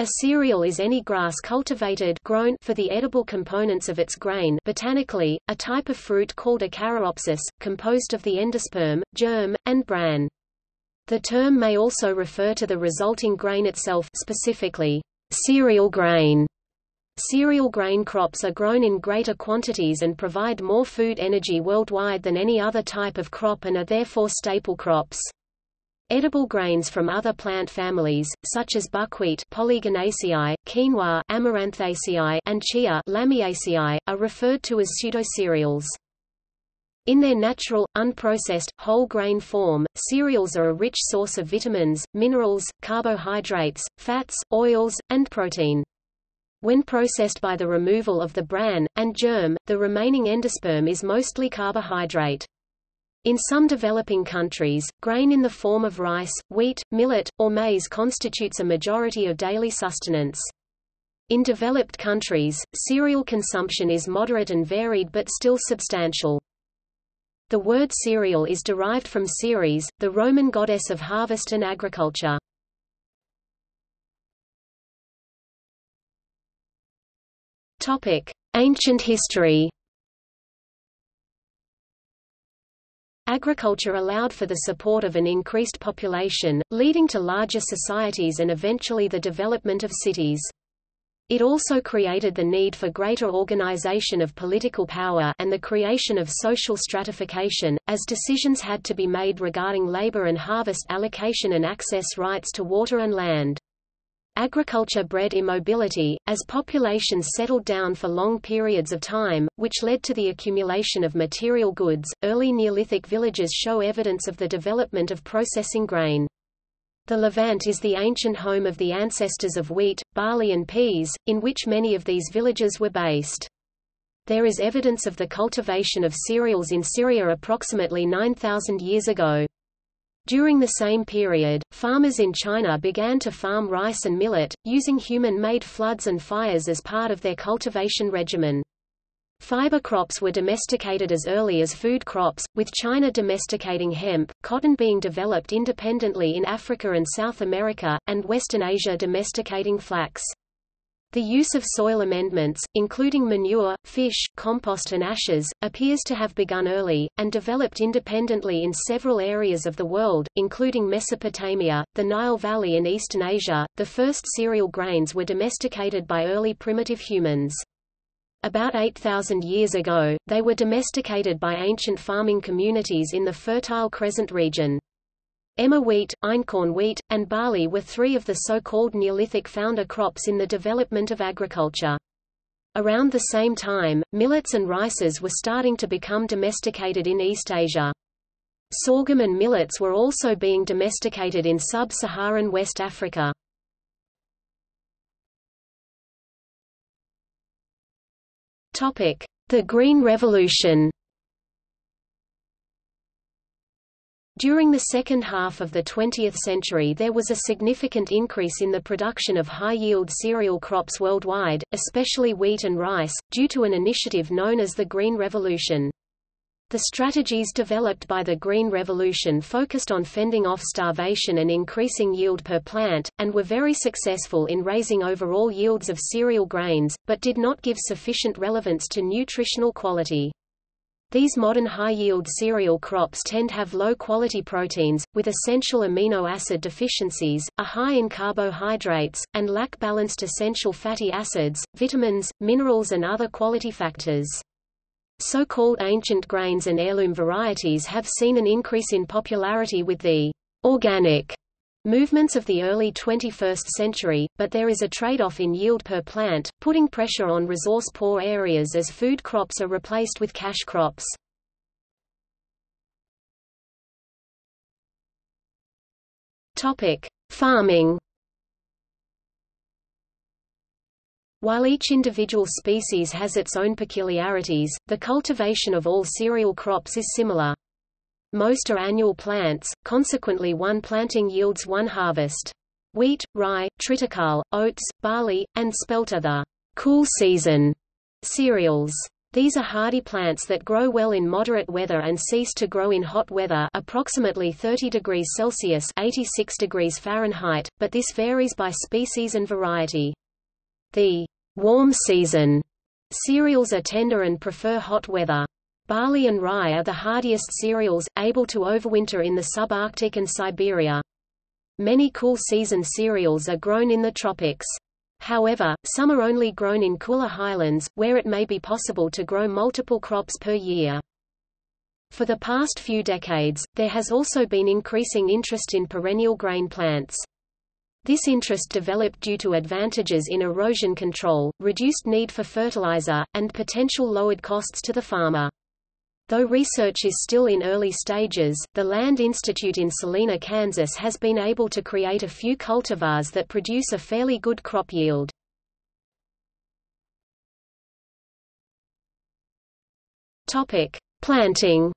A cereal is any grass cultivated grown for the edible components of its grain botanically, a type of fruit called a caryopsis, composed of the endosperm, germ, and bran. The term may also refer to the resulting grain itself specifically, cereal grain. Cereal grain crops are grown in greater quantities and provide more food energy worldwide than any other type of crop and are therefore staple crops. Edible grains from other plant families, such as buckwheat Polygonaceae, quinoa Amaranthaceae, and chia Lamiaceae, are referred to as pseudocereals. In their natural, unprocessed, whole grain form, cereals are a rich source of vitamins, minerals, carbohydrates, fats, oils, and protein. When processed by the removal of the bran, and germ, the remaining endosperm is mostly carbohydrate. In some developing countries, grain in the form of rice, wheat, millet, or maize constitutes a majority of daily sustenance. In developed countries, cereal consumption is moderate and varied but still substantial. The word cereal is derived from Ceres, the Roman goddess of harvest and agriculture. Ancient history Agriculture allowed for the support of an increased population, leading to larger societies and eventually the development of cities. It also created the need for greater organization of political power and the creation of social stratification, as decisions had to be made regarding labor and harvest allocation and access rights to water and land. Agriculture bred immobility, as populations settled down for long periods of time, which led to the accumulation of material goods. Early Neolithic villages show evidence of the development of processing grain. The Levant is the ancient home of the ancestors of wheat, barley and peas, in which many of these villages were based. There is evidence of the cultivation of cereals in Syria approximately 9,000 years ago. During the same period, farmers in China began to farm rice and millet, using human-made floods and fires as part of their cultivation regimen. Fiber crops were domesticated as early as food crops, with China domesticating hemp, cotton being developed independently in Africa and South America, and Western Asia domesticating flax. The use of soil amendments, including manure, fish, compost and ashes, appears to have begun early, and developed independently in several areas of the world, including Mesopotamia, the Nile Valley and Eastern Asia. The first cereal grains were domesticated by early primitive humans. About 8,000 years ago, they were domesticated by ancient farming communities in the Fertile Crescent region. Emmer wheat, einkorn wheat, and barley were three of the so-called Neolithic founder crops in the development of agriculture. Around the same time, millets and rices were starting to become domesticated in East Asia. Sorghum and millets were also being domesticated in sub-Saharan West Africa. The Green Revolution During the second half of the 20th century there was a significant increase in the production of high-yield cereal crops worldwide, especially wheat and rice, due to an initiative known as the Green Revolution. The strategies developed by the Green Revolution focused on fending off starvation and increasing yield per plant, and were very successful in raising overall yields of cereal grains, but did not give sufficient relevance to nutritional quality. These modern high-yield cereal crops tend to have low-quality proteins, with essential amino acid deficiencies, are high in carbohydrates, and lack balanced essential fatty acids, vitamins, minerals and other quality factors. So-called ancient grains and heirloom varieties have seen an increase in popularity with the organic movements of the early 21st century, but there is a trade-off in yield per plant, putting pressure on resource-poor areas as food crops are replaced with cash crops. Farming. While each individual species has its own peculiarities, the cultivation of all cereal crops is similar. Most are annual plants, consequently one planting yields one harvest. Wheat, rye, triticale, oats, barley, and spelt are the cool season cereals. These are hardy plants that grow well in moderate weather and cease to grow in hot weather approximately 30 degrees Celsius 86 degrees Fahrenheit, but this varies by species and variety. The warm season cereals are tender and prefer hot weather. Barley and rye are the hardiest cereals, able to overwinter in the subarctic and Siberia. Many cool season cereals are grown in the tropics. However, some are only grown in cooler highlands, where it may be possible to grow multiple crops per year. For the past few decades, there has also been increasing interest in perennial grain plants. This interest developed due to advantages in erosion control, reduced need for fertilizer, and potential lowered costs to the farmer. Though research is still in early stages, the Land Institute in Salina, Kansas has been able to create a few cultivars that produce a fairly good crop yield. Topic: Planting.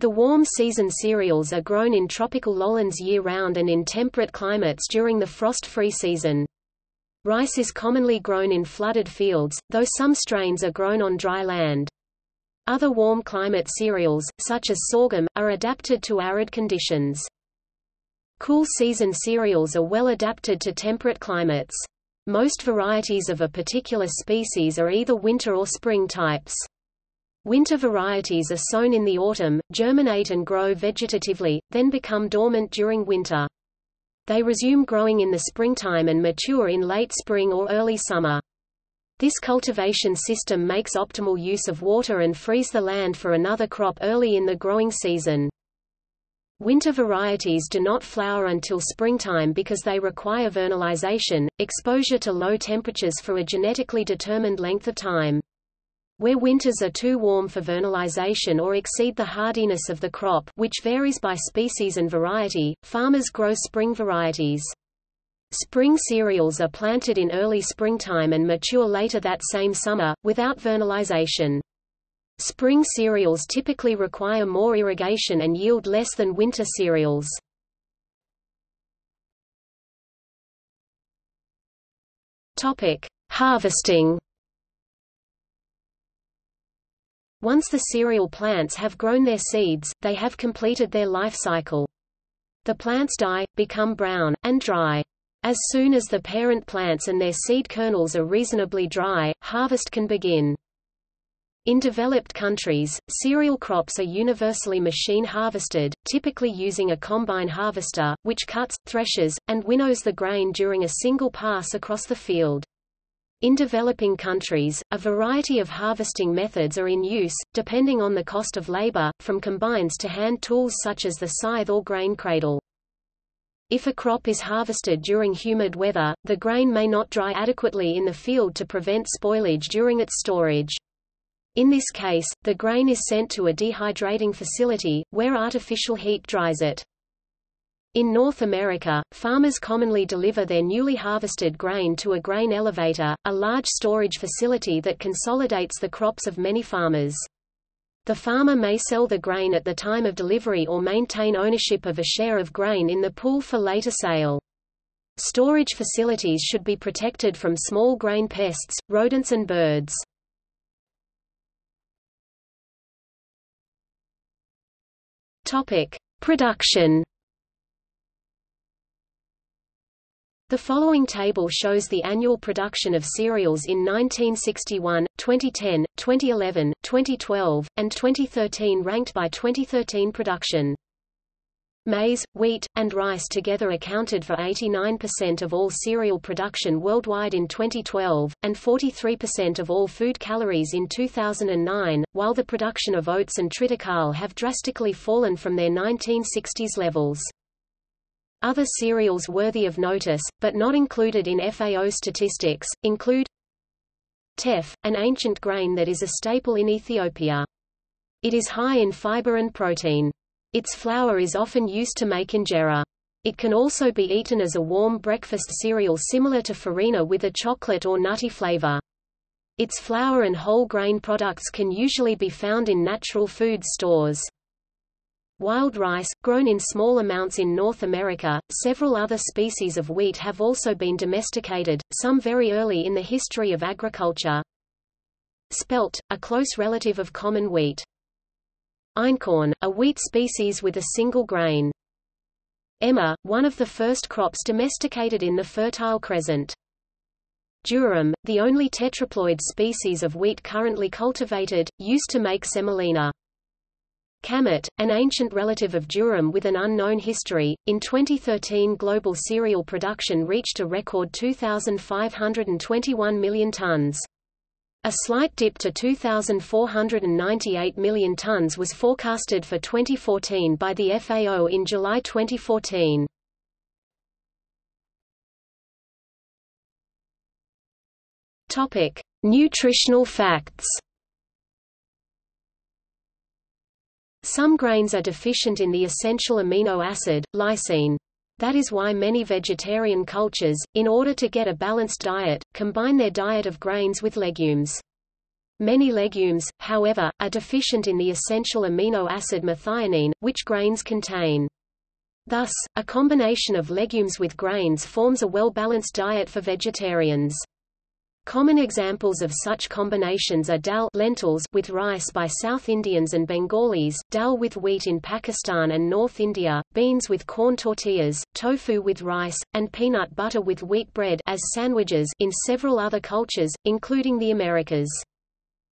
The warm season cereals are grown in tropical lowlands year-round and in temperate climates during the frost-free season. Rice is commonly grown in flooded fields, though some strains are grown on dry land. Other warm climate cereals, such as sorghum, are adapted to arid conditions. Cool season cereals are well adapted to temperate climates. Most varieties of a particular species are either winter or spring types. Winter varieties are sown in the autumn, germinate and grow vegetatively, then become dormant during winter. They resume growing in the springtime and mature in late spring or early summer. This cultivation system makes optimal use of water and frees the land for another crop early in the growing season. Winter varieties do not flower until springtime because they require vernalization, exposure to low temperatures for a genetically determined length of time. Where winters are too warm for vernalization or exceed the hardiness of the crop which varies by species and variety, farmers grow spring varieties. Spring cereals are planted in early springtime and mature later that same summer, without vernalization. Spring cereals typically require more irrigation and yield less than winter cereals. Harvesting Once the cereal plants have grown their seeds, they have completed their life cycle. The plants die, become brown, and dry. As soon as the parent plants and their seed kernels are reasonably dry, harvest can begin. In developed countries, cereal crops are universally machine harvested, typically using a combine harvester, which cuts, threshes, and winnows the grain during a single pass across the field. In developing countries, a variety of harvesting methods are in use, depending on the cost of labor, from combines to hand tools such as the scythe or grain cradle. If a crop is harvested during humid weather, the grain may not dry adequately in the field to prevent spoilage during its storage. In this case, the grain is sent to a dehydrating facility, where artificial heat dries it. In North America, farmers commonly deliver their newly harvested grain to a grain elevator, a large storage facility that consolidates the crops of many farmers. The farmer may sell the grain at the time of delivery or maintain ownership of a share of grain in the pool for later sale. Storage facilities should be protected from small grain pests, rodents and birds. Production The following table shows the annual production of cereals in 1961, 2010, 2011, 2012, and 2013 ranked by 2013 production. Maize, wheat, and rice together accounted for 89% of all cereal production worldwide in 2012, and 43% of all food calories in 2009, while the production of oats and triticale have drastically fallen from their 1960s levels. Other cereals worthy of notice, but not included in FAO statistics, include teff, an ancient grain that is a staple in Ethiopia. It is high in fiber and protein. Its flour is often used to make injera. It can also be eaten as a warm breakfast cereal similar to farina with a chocolate or nutty flavor. Its flour and whole grain products can usually be found in natural food stores. Wild rice, grown in small amounts in North America, several other species of wheat have also been domesticated, some very early in the history of agriculture. Spelt, a close relative of common wheat. Einkorn, a wheat species with a single grain. Emmer, one of the first crops domesticated in the Fertile Crescent. Durum, the only tetraploid species of wheat currently cultivated, used to make semolina. Kamut, an ancient relative of durum with an unknown history, in 2013 global cereal production reached a record 2,521 million tons. A slight dip to 2,498 million tons was forecasted for 2014 by the FAO in July 2014. Topic: Nutritional facts. Some grains are deficient in the essential amino acid, lysine. That is why many vegetarian cultures, in order to get a balanced diet, combine their diet of grains with legumes. Many legumes, however, are deficient in the essential amino acid methionine, which grains contain. Thus, a combination of legumes with grains forms a well-balanced diet for vegetarians. Common examples of such combinations are dal lentils with rice by South Indians and Bengalis, dal with wheat in Pakistan and North India, beans with corn tortillas, tofu with rice, and peanut butter with wheat bread as sandwiches in several other cultures, including the Americas.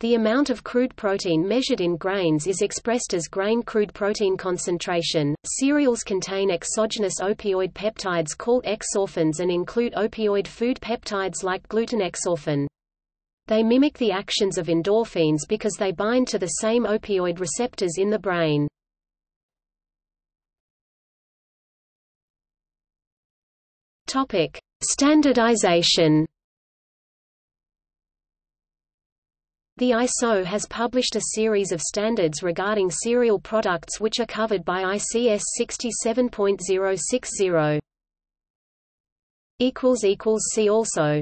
The amount of crude protein measured in grains is expressed as grain crude protein concentration. Cereals contain exogenous opioid peptides called exorphins and include opioid food peptides like gluten exorphin. They mimic the actions of endorphins because they bind to the same opioid receptors in the brain. Topic: Standardization. The ISO has published a series of standards regarding cereal products which are covered by ICS 67.060. See also